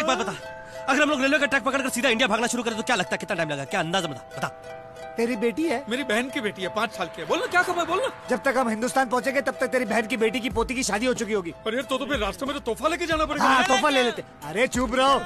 एक बात बता। अगर हम लोग रेलवे का ट्रैक पकड़कर सीधा इंडिया भागना शुरू करें तो क्या लगता है? कितना टाइम लगा क्या अंदाज़ा बता? बता। तेरी बेटी है? मेरी बहन की बेटी है पाँच साल की है। बोलना क्या खबर? बोलना जब तक हम हिंदुस्तान पहुँचेंगे तब तक तेरी बहन की बेटी की पोती की शादी हो चुकी होगी। अरे तो तो फिर रास्ते में तो तोहफा लेके जाना पड़ेगा। हाँ, तोहफा ले लेते। अरे चुप रहो।